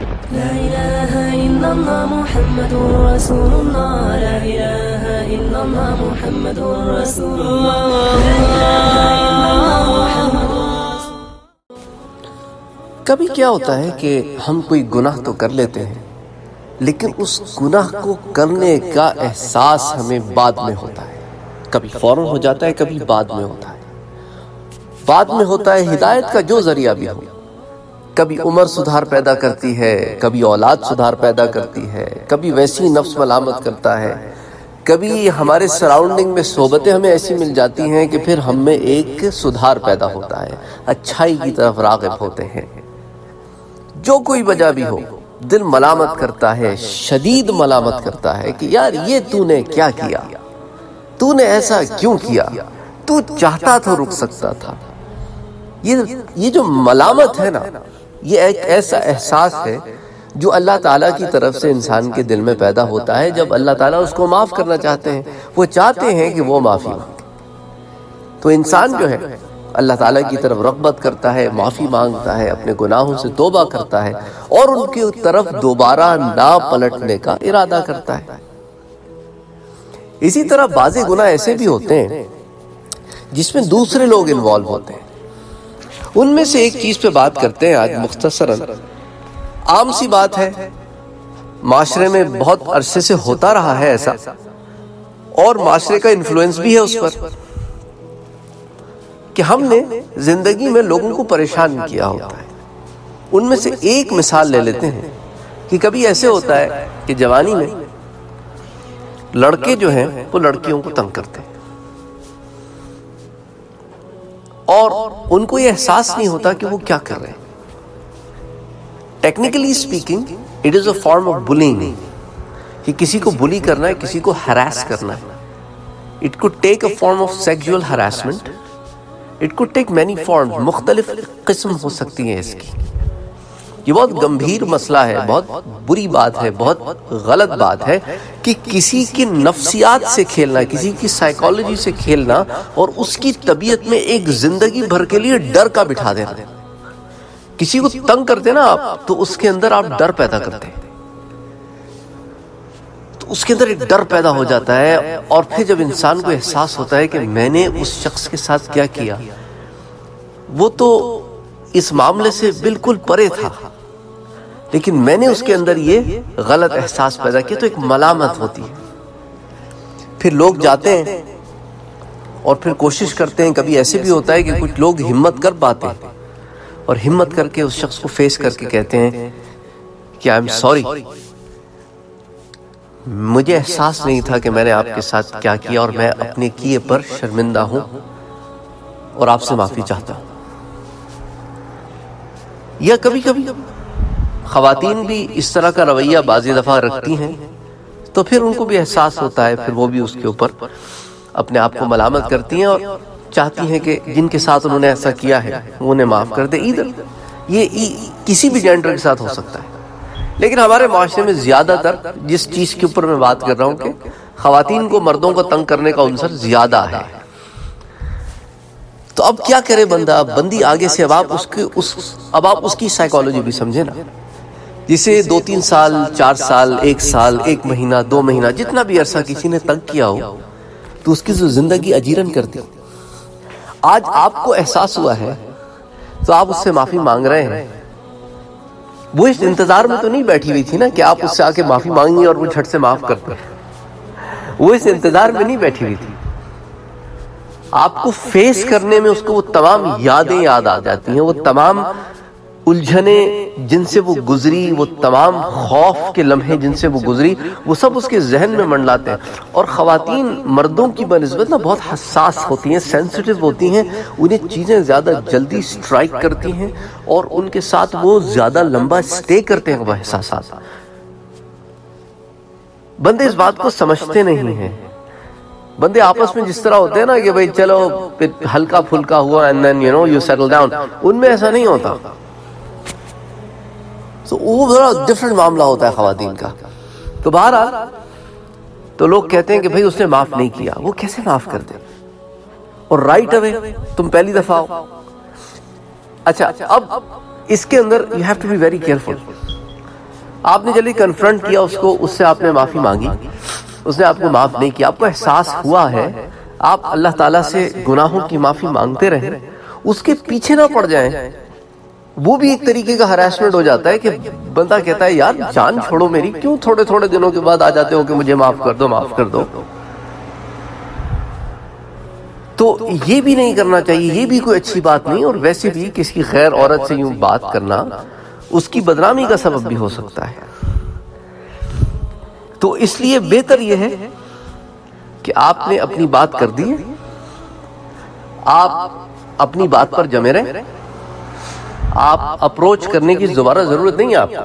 لا إله إلا الله محمد رسول الله. لا إله إلا الله محمد رسول الله. لا إله إلا الله محمد کبھی کیا ہوتا ہے کہ ہم کوئی گناہ تو کر لیتے ہیں، لیکن اس گناہ کو کرنے کا احساس ہمیں بعد میں ہوتا ہے۔ کبھی فوراً ہو جاتا ہے، کبھی بعد میں ہوتا ہے۔ بعد میں ہوتا ہے ہدایت کا جو ذریعہ بھی ہو۔ کبھی عمر سدھار پیدا کرتی ہے، کبھی اولاد سدھار پیدا کرتی ہے، کبھی ویسی نفس ملامت کرتا ہے۔ کبھی ہمارے سراؤنڈنگ میں صحبتیں ہمیں ایسی مل جاتی ہیں کہ پھر ہم میں ایک سدھار پیدا ہوتا ہے، اچھائی کی طرف راغب ہوتے ہیں۔ جو کوئی وجہ بھی ہو، دل ملامت کرتا ہے، شدید ملامت کرتا ہے کہ یار یہ تو نے کیا کیا؟ تو نے ایسا کیوں کیا؟ تو چاہتا تو رک سکتا تھا۔ یہ یہ جو ملامت ہے نا یہ ایک ایسا احساس ہے جو اللہ تعالیٰ کی طرف سے انسان کے دل میں پیدا ہوتا ہے۔ جب اللہ تعالیٰ اس کو معاف کرنا چاہتے ہیں، وہ چاہتے ہیں کہ وہ معافی مانگے۔ تو انسان جو ہے، اللہ تعالیٰ کی طرف رغبت کرتا ہے، معافی مانگتا ہے، اپنے گناہوں سے توبہ کرتا ہے اور ان کی طرف دوبارہ نہ پلٹنے کا ارادہ کرتا ہے۔ اسی طرح بعض گناہ ایسے بھی ہوتے ہیں جس میں دوسرے لوگ انوالو ہوتے ہیں۔ ان میں سے ایک چیز پہ بات کرتے ہیں آج مختصراً۔ عام سی بات ہے، معاشرے میں بہت عرصے سے ہوتا رہا ہے ایسا، اور معاشرے کا انفلوئنس بھی ہے اس پر۔ کہ ہم نے زندگی میں لوگوں کو پریشان کیا ہوتا ہے۔ ان میں سے ایک مثال لے لیتے ہیں کہ کبھی ایسے ہوتا ہے کہ جوانی میں لڑکے جو ہیں وہ لڑکیوں کو تنگ کرتے ہیں۔ اور ان کو یہ احساس نہیں ہوتا کہ وہ کیا کر رہے ہیں۔ Technically speaking it is a form of bullying کہ کسی کو بلی کرنا ہے، کسی کو ہراس کرنا ہے۔ It could take a form of sexual harassment it could take many form مختلف قسم ہو سکتی ہیں اس کی۔ یہ بہت گمبھیر مسئلہ ہے، بہت بری بات ہے، بہت غلط بات ہے کہ کسی کی نفسیات سے کھیلنا، کسی کی سائیکالوجی سے کھیلنا اور اس کی طبیعت میں ایک زندگی بھر کے لیے ڈر کا بٹھا دینا۔ کسی کو تنگ کرتے نا آپ، تو اس کے اندر آپ ڈر پیدا کرتے ہیں۔ تو اس کے اندر ایک ڈر پیدا ہو جاتا ہے اور پھر جب انسان کو احساس ہوتا ہے کہ میں نے اس شخص کے ساتھ کیا کیا، وہ تو اس معاملے سے بالکل پرے تھا۔ لیکن میں نے اس کے اندر یہ غلط احساس پیدا کیا تو ایک ملامت ہوتی۔ ہے پھر لوگ جاتے ہیں اور پھر کوشش کرتے ہیں، کبھی ایسے بھی ہوتا ہے کہ کچھ لوگ ہمت کر پاتے ہیں۔ اور ہمت کر کے اس شخص کو فیس کر کے کہتے ہیں کہ آئی ایم سوری مجھے احساس نہیں تھا کہ میں نے آپ کے ساتھ کیا کیا اور میں اپنے کیے پر شرمندہ ہوں اور آپ سے معافی چاہتا ہوں۔ یا کبھی کبھی خواتین بھی اس طرح کا رویہ بعضی دفعہ رکھتی ہیں، تو پھر ان کو بھی احساس ہوتا ہے، پھر وہ بھی اس کے اوپر اپنے آپ کو ملامت کرتی ہیں اور چاہتی ہیں کہ جن کے ساتھ انہوں نے ایسا کیا ہے، وہ انہیں معاف کر دے۔ ادھر یہ کسی بھی جینڈر کے ساتھ ہو سکتا ہے۔ لیکن ہمارے معاشرے میں زیادہ تر جس چیز کے اوپر میں بات کر رہا ہوں کہ خواتین کو مردوں کو تنگ کرنے کا عنصر زیادہ ہے۔ تو اب کیا کرے بندہ؟ بندی آگے سے اب آپ اس کے اس اب آپ اس کی سائیکالوجی بھی سمجھے نا۔ جسے دو تین سال چار سال ایک سال ایک مہینہ دو مہینہ جتنا بھی عرصہ کسی نے تنگ کیا ہو تو اس کی جو زندگی اجیرن کرتی آج آپ کو احساس ہوا ہے تو آپ اس سے معافی مانگ رہے ہیں۔ وہ اس انتظار میں تو نہیں بیٹھی ہوئی تھی نا کہ آپ اس سے آ کے معافی مانگی اور وہ جھٹ سے معاف کرتے وہ اس انتظار میں نہیں بیٹھی ہوئی تھی۔ آپ کو فیس کرنے میں اس کو وہ تمام یادیں یاد آ جاتی ہیں، وہ تمام الجھنے جن سے وہ گزری، وہ تمام خوف کے لمحے جن سے وہ گزری، وہ سب اس کے ذہن میں منڈلاتے ہیں۔ اور خواتین مردوں کی بنسبت نا بہت حساس ہوتی ہیں سینسٹیو ہوتی ہیں، انہیں چیزیں زیادہ جلدی سٹرائک کرتی ہیں اور ان کے ساتھ وہ زیادہ لمبا سٹے کرتے ہیں وہ احساسات۔ بندے اس بات کو سمجھتے نہیں ہیں۔ بندے آپس میں جس طرح ہوتے ہیں نا کہ بھئی چلو ہلکا پھلکا ہوا and then you know you settle down. ان میں ایسا نہیں ہوتا۔ تو وہ بڑا ڈیفرنٹ معاملہ ہوتا ہے خواتین کا۔ تو بہرحال، تو لوگ کہتے ہیں کہ بھئی اس نے معاف نہیں کیا۔ وہ کیسے معاف کر دے؟ اور رائٹ اوے تم پہلی دفعہ ہو اچھا اب اس کے اندر you have to be very careful آپ نے جلدی کنفرنٹ کیا اس کو، اس سے آپ نے معافی مانگی۔ اس نے آپ کو معاف نہیں کیا، آپ کو احساس ہوا ہے، آپ اللہ تعالیٰ سے گناہوں کی معافی مانگتے رہیں اس کے پیچھے نہ پڑ جائیں۔ وہ بھی ایک طریقے کا ہراسمنٹ ہو جاتا ہے کہ بندہ کہتا ہے، یار جان چھوڑو میری، کیوں تھوڑے تھوڑے دنوں کے بعد آ جاتے ہو کہ مجھے معاف کر دو، معاف کر دو۔ تو یہ بھی نہیں کرنا چاہیے، یہ بھی کوئی اچھی بات نہیں، اور ویسے بھی کسی کی خیر عورت سے یوں بات کرنا، اس کی بدنامی کا سبب بھی ہو سکتا ہے۔ تو اس لیے بہتر یہ ہے کہ آپ نے اپنی بات کر دی آپ اپنی بات پر جمے رہے۔ آپ اپروچ کرنے کی دوبارہ ضرورت نہیں ہے آپ کو۔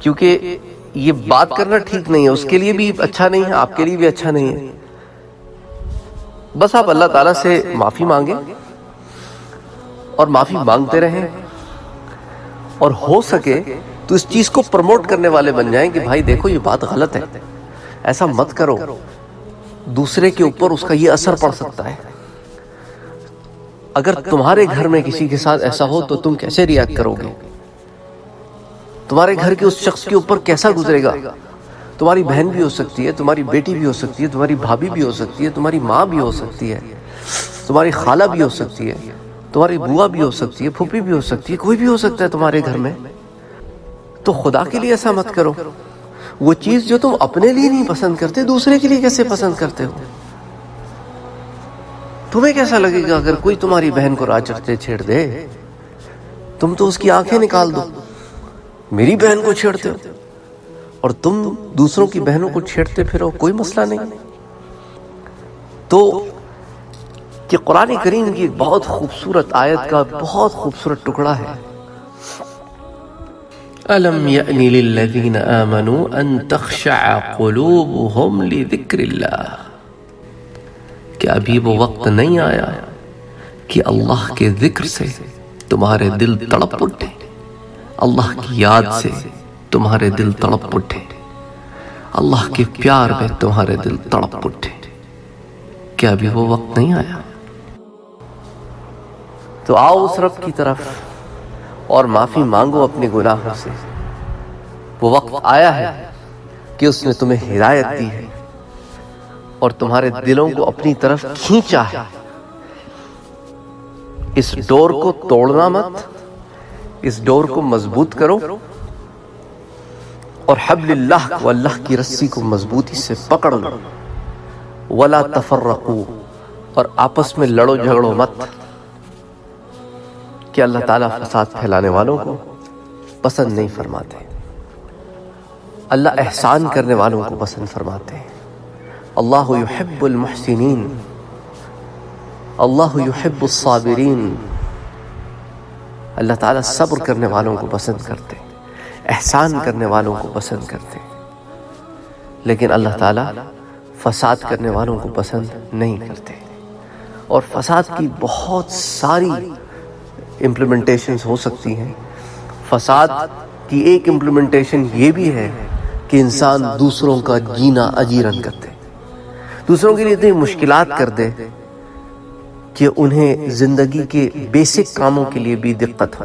کیونکہ یہ بات کرنا ٹھیک نہیں ہے۔ اس کے لیے بھی اچھا نہیں ہے آپ کے لیے بھی اچھا نہیں ہے۔ بس آپ اللہ تعالیٰ سے معافی مانگیں اور معافی مانگتے رہیں۔ اور ہو سکے تو اس چیز کو پروموٹ کرنے والے بن جائیں کہ بھائی دیکھو، یہ بات غلط ہے۔ ایسا مت کرو۔ دوسرے کے اوپر اس کا یہ اثر پڑ سکتا ہے۔ اگر تمہارے گھر میں کسی کے ساتھ ایسا ہو تو تم کیسے ریاکٹ کرو گے؟ تمہارے گھر کے اس شخص کے اوپر کیسا گزرے گا؟ تمہاری بہن بھی ہو سکتی ہے، تمہاری بیٹی بھی ہو سکتی ہے، تمہاری بھابی بھی ہو سکتی ہے، تمہاری ماں بھی ہو سکتی ہے، تمہاری خالہ بھی ہو سکتی ہے، تمہاری بوا بھی ہو سکتی ہے، پھوپھی بھی ہو سکتی ہے، کوئی بھی ہو سکتا ہے تمہارے گھر میں۔ تو خدا کے لیے ایسا مت کرو۔ وہ چیز جو تم اپنے لیے نہیں پسند کرتے، دوسرے کے لیے کیسے پسند کرتے ہو؟ تمہیں کیسا لگے گا اگر کوئی تمہاری بہن کو راہ چڑھتے چھیڑ دے؟ تم تو اس کی آنکھیں نکال دو۔ میری بہن کو چھیڑتے ہو۔ اور تم دوسروں کی بہنوں کو چھیڑتے پھرو، کوئی مسئلہ نہیں۔ تو کہ قرآن کریم کی ایک بہت خوبصورت آیت کا بہت خوبصورت ٹکڑا ہے۔ أَلَمْ يَأْنِ لِلَّذِينَ آمَنُوا أَن تَخْشَعَ قُلُوبُهُمْ لِذِكْرِ اللَّهِ؟ کہ ابھی وہ وقت نہیں آیا کہ اللہ کے ذکر سے تمہارے دل تڑپ اٹھے، اللہ کی یاد سے تمہارے دل تڑپ اٹھے، اللہ کے پیار میں تمہارے دل تڑپ اٹھے۔ کیا ابھی وہ وقت نہیں آیا۔ تو آؤ اس رب کی طرف۔ اور معافی مانگو اپنے گناہوں سے۔ وہ وقت آیا ہے کہ اس نے تمہیں ہدایت دی ہے اور تمہارے دلوں کو اپنی طرف کھینچا ہے۔ اس ڈور کو توڑنا مت، اس ڈور کو مضبوط کرو اور حبل اللہ کو اللہ کی رسی کو مضبوطی سے پکڑ لو۔ ولا تفرقو اور آپس میں لڑو جھگڑو مت۔ کہ اللہ تعالیٰ فساد پھیلانے والوں کو پسند نہیں فرماتے۔ اللہ احسان کرنے والوں کو پسند فرماتے۔ ہیں اللہ يحب المحسنین۔ اللہ يحب الصابرین۔ اللہ تعالیٰ صبر کرنے والوں کو پسند کرتے۔ احسان کرنے والوں کو پسند کرتے۔ لیکن اللہ تعالیٰ فساد کرنے والوں کو پسند نہیں کرتے۔ اور فساد کی بہت ساری امپلیمنٹیشنز ہو سکتی ہیں۔ فساد کی ایک امپلیمنٹیشن یہ بھی ہے کہ انسان دوسروں کا جینا اجیرن کرتے۔ دوسروں کے لیے اتنی مشکلات کر دے کہ انہیں زندگی کے بیسک کاموں کے لیے بھی دقت ہو۔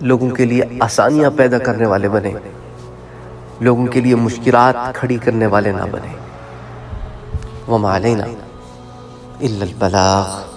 لوگوں کے لیے آسانیاں پیدا کرنے والے بنے۔ لوگوں کے لیے مشکلات کھڑی کرنے والے نہ بنے۔ وَمَا عَلَيْنَا إِلَّا الْبَلَاغ۔